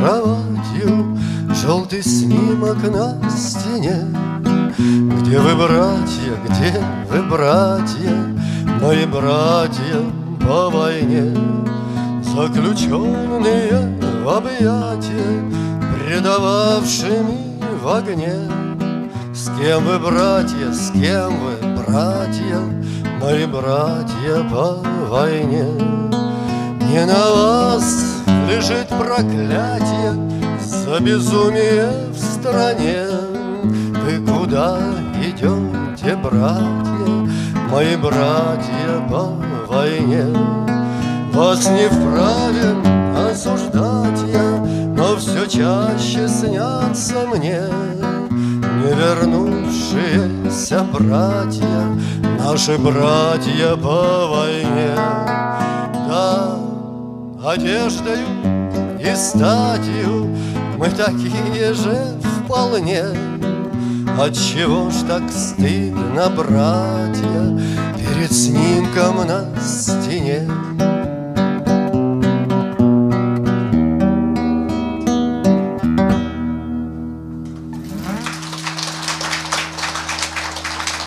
кроватью Желтый снимок на стене. Где вы, братья, где вы, братья Мои братья по войне? Заключенные в объятия Предававшими в огне. С кем вы, братья, с кем вы, братья Мои братья по войне? Не на вас лежит проклятие За безумие в стране. Вы куда идете, братья Мои братья по войне? Вас не вправе осуждать я Но все чаще снятся мне Не вернувшиеся братья Наши братья по войне. Да, одеждою и статью Мы такие же вполне. Отчего ж так стыдно, братья Перед снимком на стене